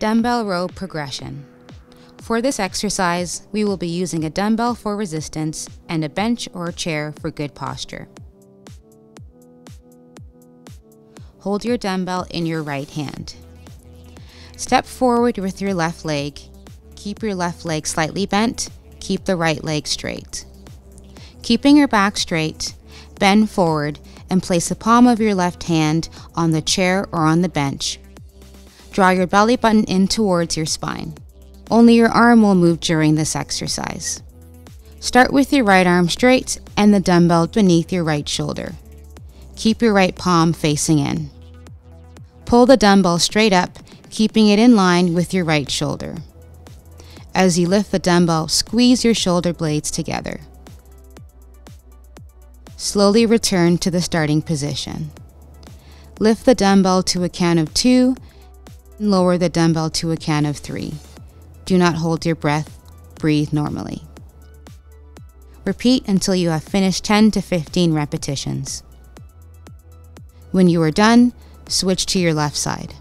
Dumbbell row progression. For this exercise, we will be using a dumbbell for resistance and a bench or chair for good posture. Hold your dumbbell in your right hand. Step forward with your left leg. Keep your left leg slightly bent. Keep the right leg straight. Keeping your back straight, bend forward and place the palm of your left hand on the chair or on the bench Draw your belly button in towards your spine. Only your arm will move during this exercise. Start with your right arm straight and the dumbbell beneath your right shoulder. Keep your right palm facing in. Pull the dumbbell straight up, keeping it in line with your right shoulder. As you lift the dumbbell, squeeze your shoulder blades together. Slowly return to the starting position. Lift the dumbbell to a count of two Lower the dumbbell to a count of three. Do not hold your breath. Breathe normally. Repeat until you have finished 10 to 15 repetitions. When you are done, switch to your left side.